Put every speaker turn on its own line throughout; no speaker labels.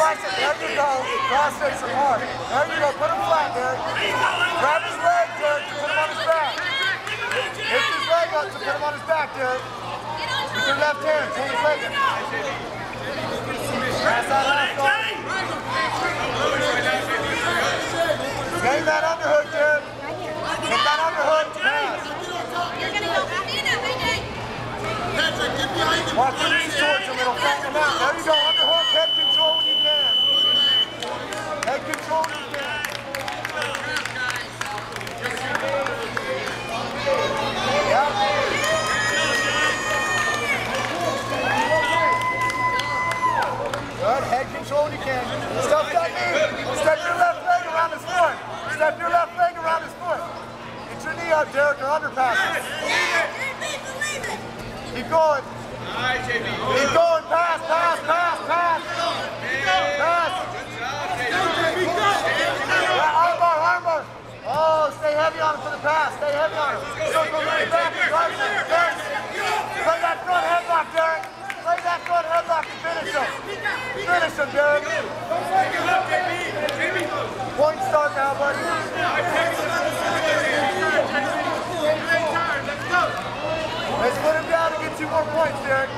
price it. There you go. Cross it some more. There you go. Put him flat, Derrick. Grab his leg, Derrick. Put him on his back. Lift his leg up to put him on his back, Derrick. With your left hand. Turn his leg up. Pass that off. Gain that underhook. control you can. Stuff that knee. Step your left leg around his foot. Step your left leg around his foot. Get your knee up, Derrick, or underpass. Believe it. Keep going. Let's put him down and get two more points, Derrick.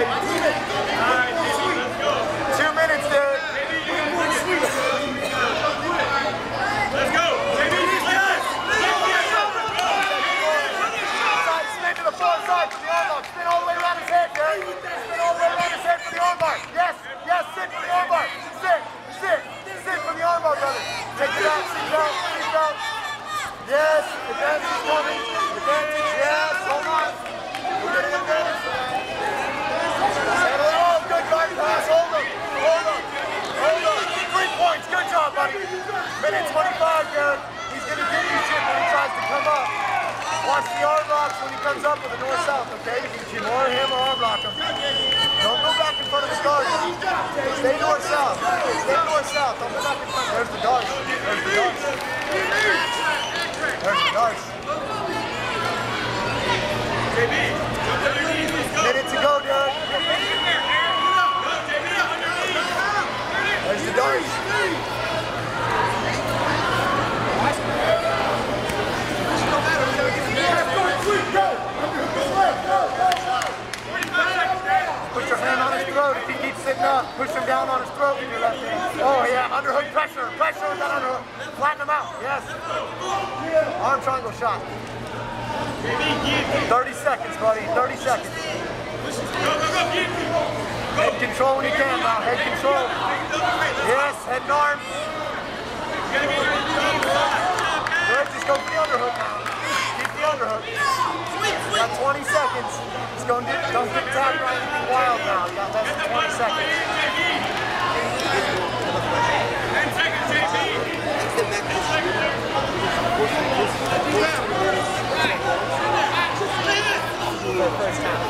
All right. when he comes up with the north-south, okay? You can more him or arm block him. Don't go back in front of the guard. Stay north-south. Stay north-south. Don't go back in front. There's the guards. There's the guards. There's the guards. JB. Minute to go, Derrick. There's the guards. Push him down on his throat with your left hand. Oh, yeah. Underhook pressure. Pressure with that underhook. Flatten him out. Yes. Arm triangle shot. 30 seconds, buddy. 30 seconds. Head control when you can now. Head control. Yes, head and arm. Good. Just go for the underhook now. Keep the underhook. Got 20 seconds. Just don't get, don't get tagged right wild now. You got less than 20 seconds. First half.